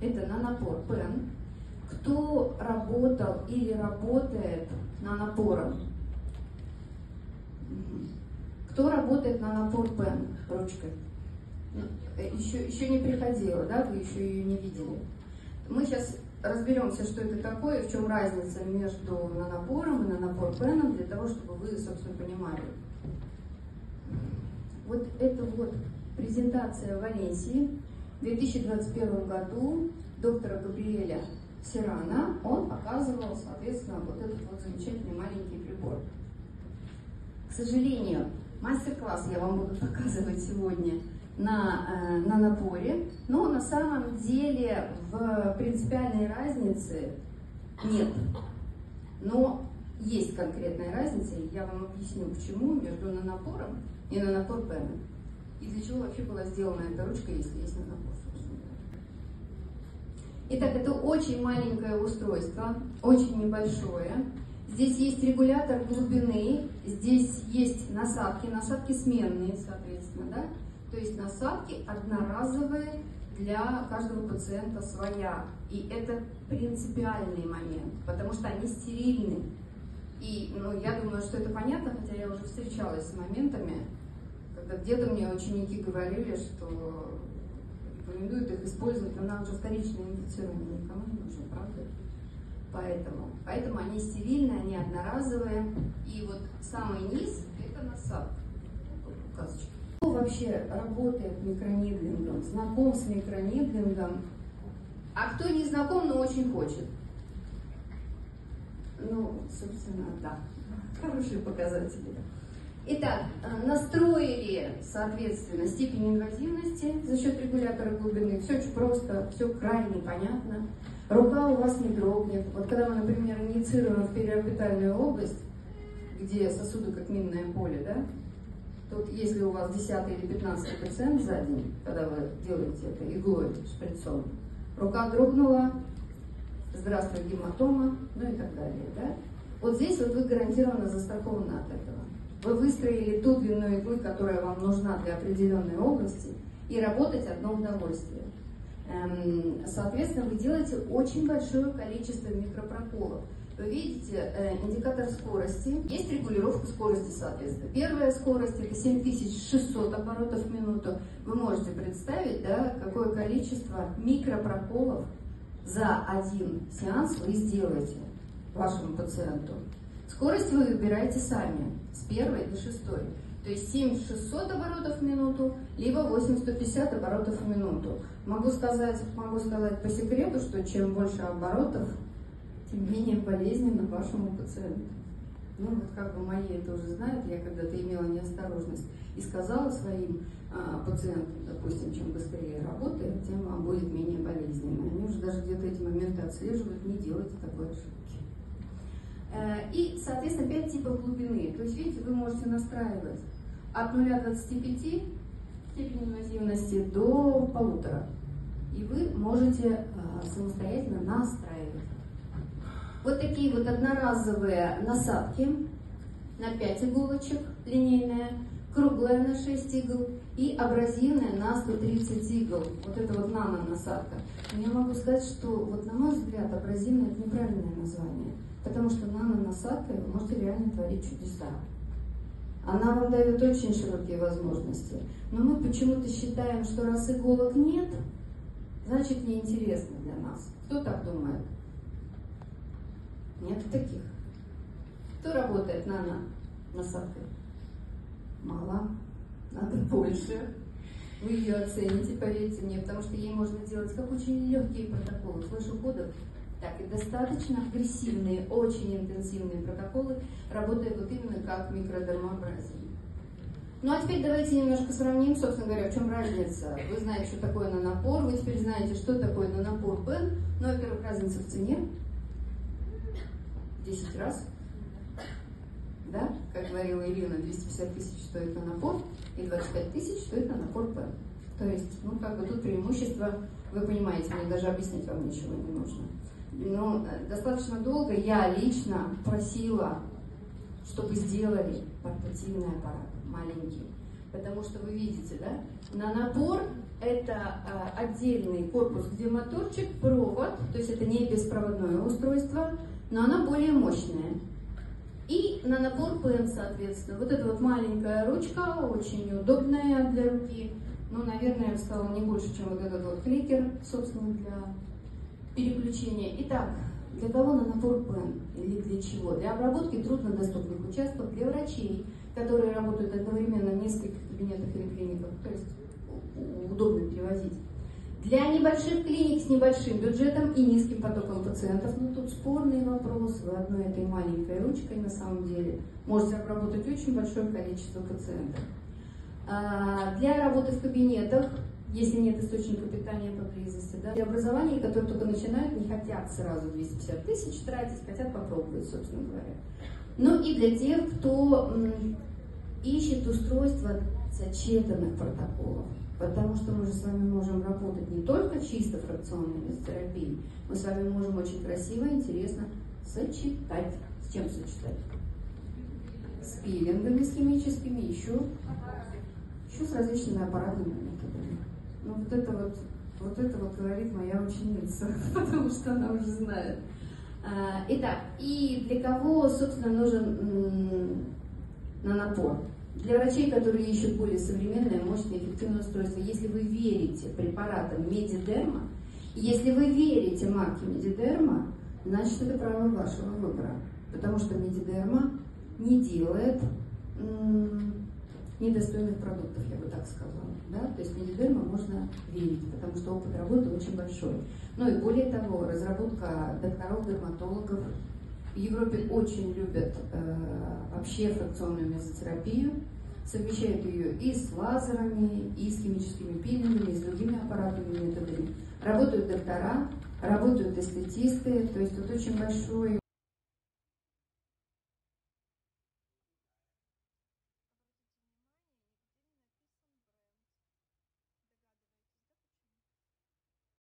Это на напор пен. Кто работал или работает на напором? Кто работает на напор пен ручкой? Еще, ну, еще не приходила, да, вы еще ее не видели. Мы сейчас разберемся, что это такое, в чем разница между нанопором и нанопор пеном, для того, чтобы вы, собственно, понимали. Вот это вот презентация Валенсии в 2021 году доктора Габриэля Сирана. Он показывал, соответственно, вот этот вот замечательный маленький прибор. К сожалению, мастер-класс я вам буду показывать сегодня на, э, на напоре, но на самом деле в принципиальной разницы нет. Но есть конкретная разница, и я вам объясню, почему между нанопором и нанопор пеном. И для чего вообще была сделана эта ручка, если есть нанопор, собственно Итак, это очень маленькое устройство, очень небольшое. Здесь есть регулятор глубины, здесь есть насадки, насадки сменные, соответственно, да? То есть насадки одноразовые для каждого пациента своя. И это принципиальный момент, потому что они стерильны. И ну, я думаю, что это понятно, хотя я уже встречалась с моментами, когда где-то мне ученики говорили, что рекомендуют их использовать, но нам же вторичное инфицирование никому не нужно, правда? Поэтому, поэтому они стерильные, они одноразовые. И вот самый низ – это насадка. Указочка. Кто вообще работает микронидлингом, знаком с микронидлингом, а кто не знаком, но очень хочет? Ну, собственно, да, хорошие показатели. Итак, э, настроили, соответственно, степень инвазивности за счет регулятора глубины. Все очень просто, все крайне понятно. Рука у вас не дрогнет. Вот когда мы, например, инициируем в периорбитальную область, где сосуды как минное поле, да, Тут, если у вас 10 или 15 пациент за день, когда вы делаете это иглой, шприцом, рука дрогнула, здравствуй, гематома, ну и так далее, да? Вот здесь вот вы гарантированно застрахованы от этого. Вы выстроили ту длину иглы, которая вам нужна для определенной области, и работать одно удовольствие. Эм, соответственно, вы делаете очень большое количество микропроколов. Вы видите э, индикатор скорости. Есть регулировка скорости, соответственно. Первая скорость это 7600 оборотов в минуту. Вы можете представить, да, какое количество микропроколов за один сеанс вы сделаете вашему пациенту. Скорость вы выбираете сами, с первой до шестой. То есть 7600 оборотов в минуту, либо 8150 оборотов в минуту. Могу сказать, могу сказать по секрету, что чем больше оборотов, тем менее болезненно вашему пациенту. Ну, вот как бы мои это уже знают, я когда-то имела неосторожность и сказала своим а, пациентам, допустим, чем быстрее работает, тем будет менее болезненно. Они уже даже где-то эти моменты отслеживают, не делайте такой ошибки. Э, и, соответственно, 5 типов глубины. То есть, видите, вы можете настраивать от 0,25 степени инвазивности до полутора. И вы можете а, самостоятельно настраивать. Вот такие вот одноразовые насадки на 5 иголочек, линейная, круглая на 6 игл и абразивная на 130 игл. Вот это вот нано-насадка. Но я могу сказать, что вот на мой взгляд абразивная это неправильное название, потому что нано-насадкой вы можете реально творить чудеса. Она вам дает очень широкие возможности. Но мы почему-то считаем, что раз иголок нет, значит неинтересно для нас. Кто так думает? Нет таких. Кто работает на на насадкой? Мало. Надо больше. Вы ее оцените, поверьте мне, потому что ей можно делать как очень легкие протоколы флеш-уходов, так и достаточно агрессивные, очень интенсивные протоколы работают вот именно как микродермоабразия. Ну а теперь давайте немножко сравним, собственно говоря, в чем разница. Вы знаете, что такое нанопор, вы теперь знаете, что такое нанопор Б. Ну, во-первых, разница в цене. 10 раз. Да? Как говорила Ирина, 250 тысяч стоит на напор, и 25 тысяч стоит на напор П. То есть, ну, как бы тут преимущество, вы понимаете, мне даже объяснить вам ничего не нужно. Но э, достаточно долго я лично просила, чтобы сделали портативный аппарат, маленький. Потому что вы видите, да, на напор Это а, отдельный корпус, где моторчик, провод, то есть это не беспроводное устройство, но оно более мощное. И на набор пен, соответственно. Вот эта вот маленькая ручка, очень удобная для руки. Ну, наверное, я бы сказала, не больше, чем вот этот вот кликер, собственно, для переключения. Итак, для кого на пен или для чего? Для обработки труднодоступных участков, для врачей, которые работают одновременно в нескольких кабинетах или клиниках, то есть удобно перевозить. Для небольших клиник с небольшим бюджетом и низким потоком пациентов, ну тут спорный вопрос, вы одной этой маленькой ручкой на самом деле можете обработать очень большое количество пациентов. А, для работы в кабинетах, если нет источника питания поблизости, да, для образования, которые только начинают, не хотят сразу 250 тысяч тратить, хотят попробовать, собственно говоря. Ну и для тех, кто ищет устройство сочетанных протоколов. Потому что мы же с вами можем работать не только чисто фракционной месотерапией, мы с вами можем очень красиво, интересно сочетать. С чем сочетать? С пилингами, с химическими, еще, еще с различными аппаратными методами. Ну вот это вот, вот это вот говорит моя ученица, потому что она уже знает. А, итак, и для кого, собственно, нужен нанопор? Для врачей, которые ищут более современное, мощное, эффективное устройство, если вы верите препаратам Медидерма, если вы верите марке Медидерма, значит это право вашего выбора. Потому что Медидерма не делает недостойных продуктов, я бы так сказала. Да? То есть Медидерма можно верить, потому что опыт работы очень большой. Ну и более того, разработка докторов, дерматологов в Европе очень любят э, вообще фракционную мезотерапию, совмещают ее и с лазерами, и с химическими пилингами, и с другими аппаратными методами. Работают доктора, работают эстетисты, то есть вот очень большой